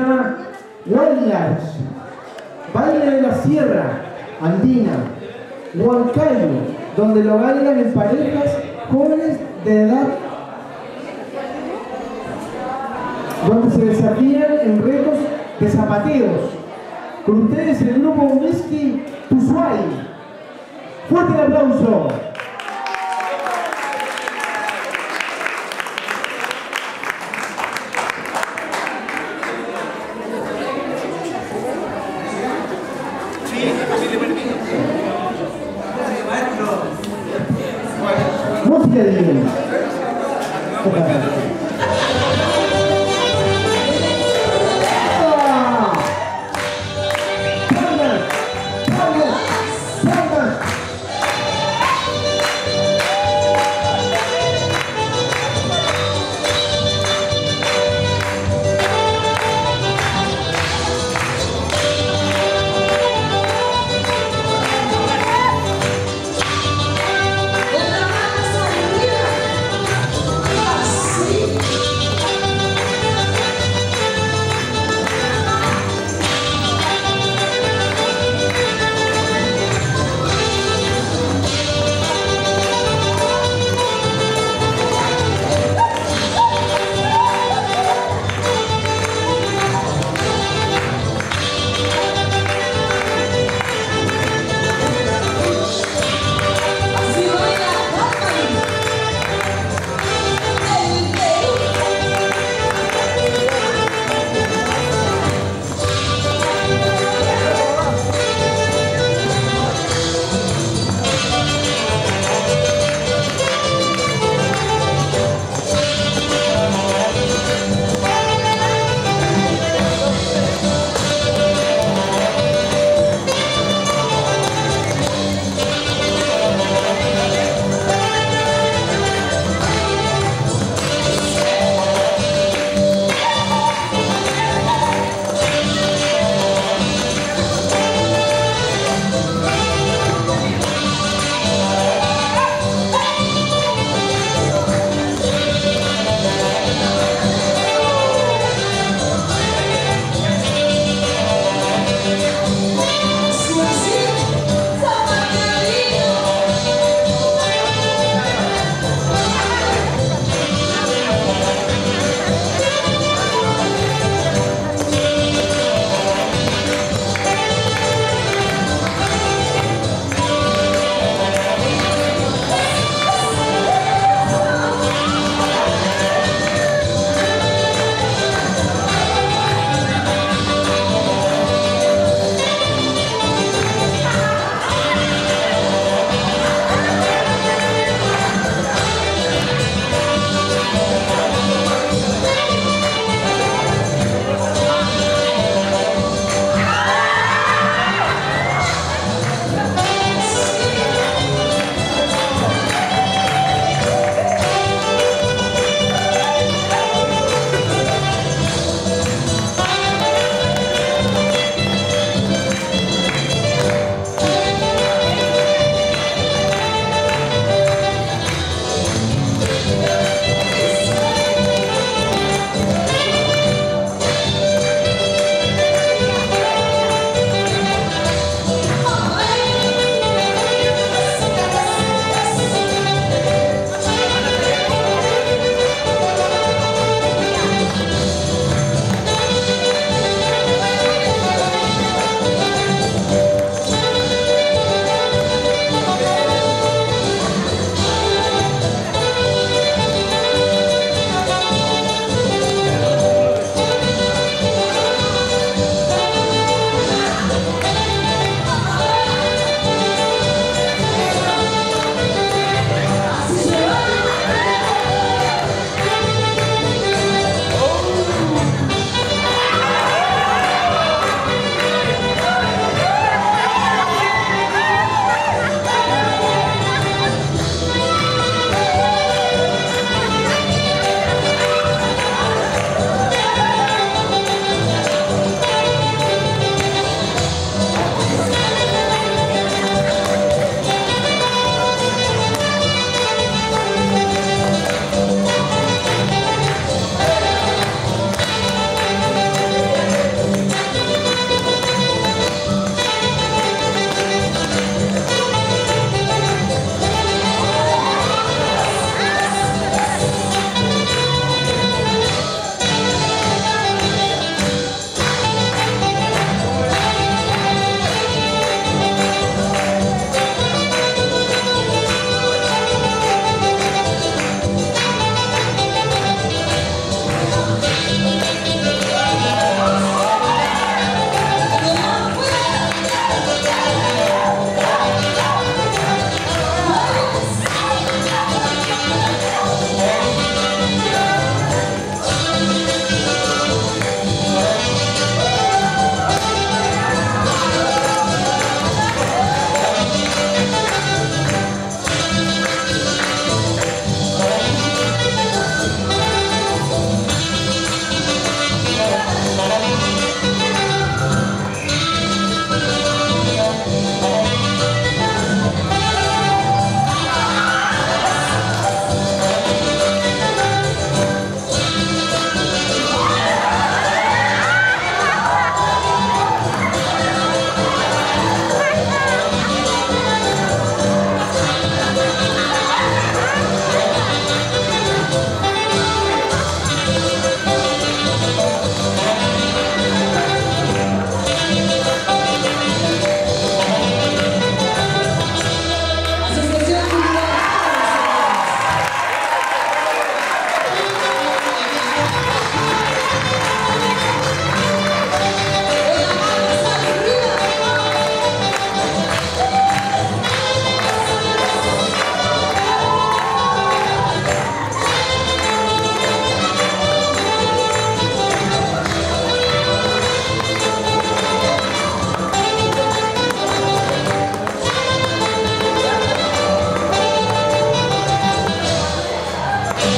llama Wildlands, Baile de la Sierra Andina, Huancayo, donde lo bailan en parejas jóvenes de edad, donde se desafían en retos de zapateos. Con ustedes el grupo Whisky Tuzuay. Fuerte el aplauso. Música de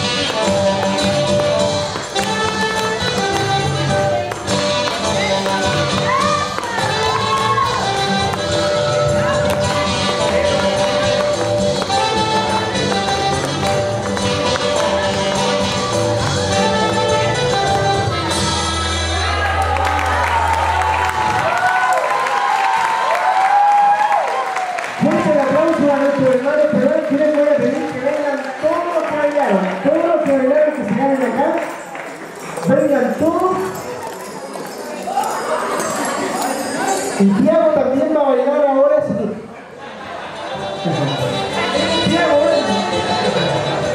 Oh.